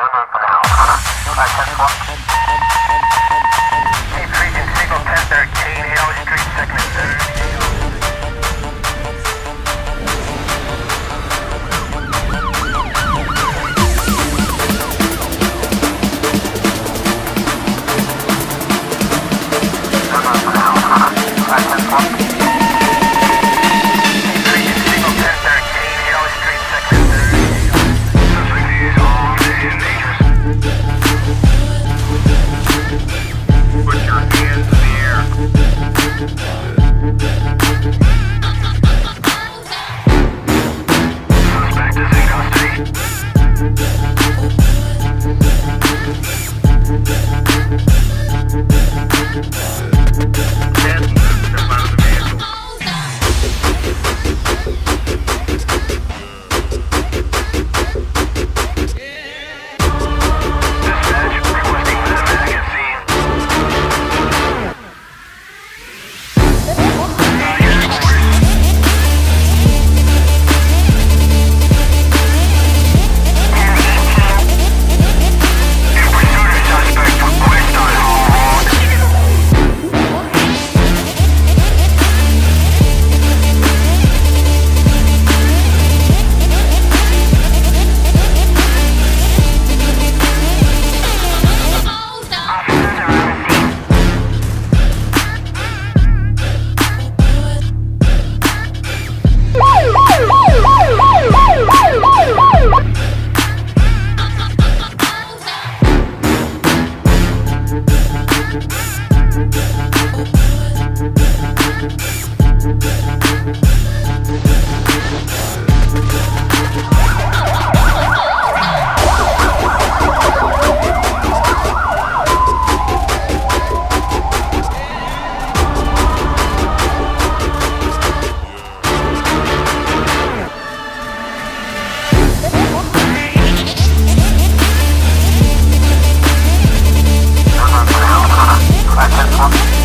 Mayday for now. Two by 10 1. Okay.